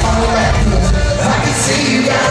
I can see you guys.